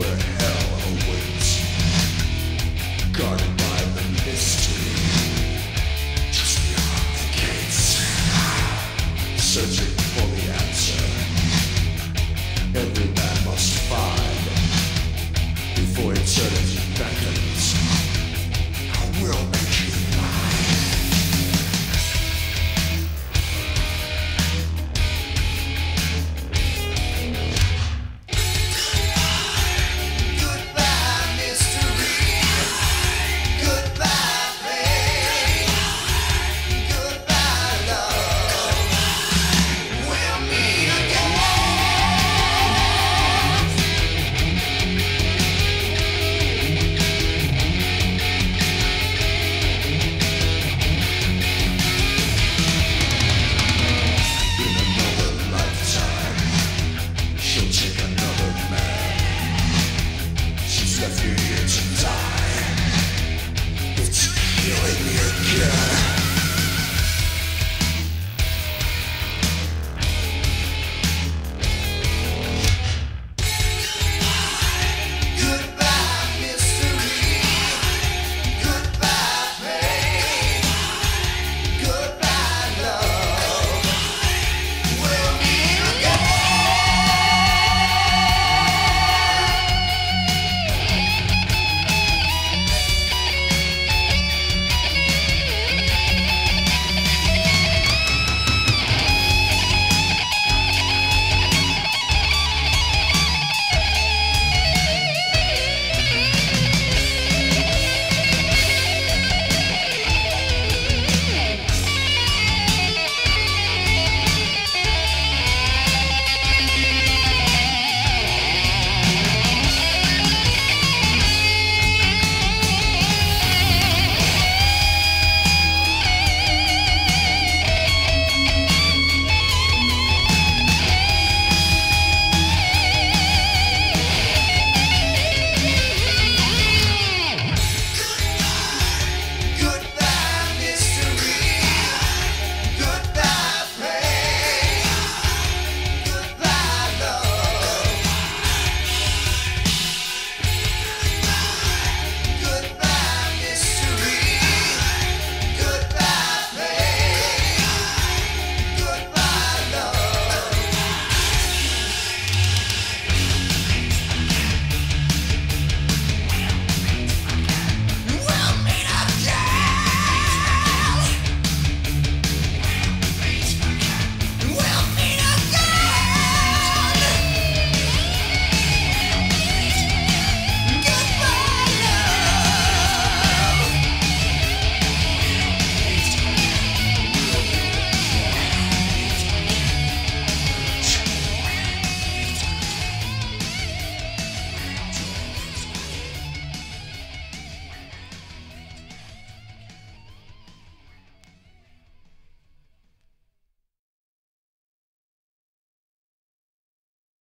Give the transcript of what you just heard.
where hell awaits, guarded by the mystery, just beyond the gates, searching.